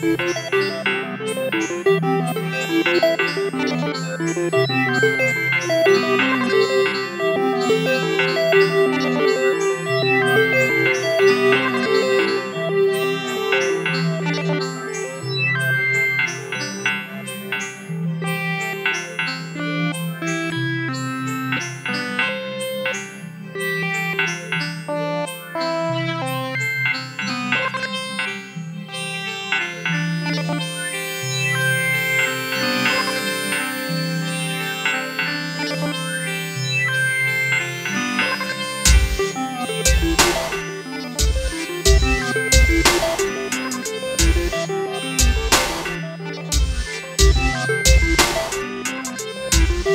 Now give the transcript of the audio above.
Música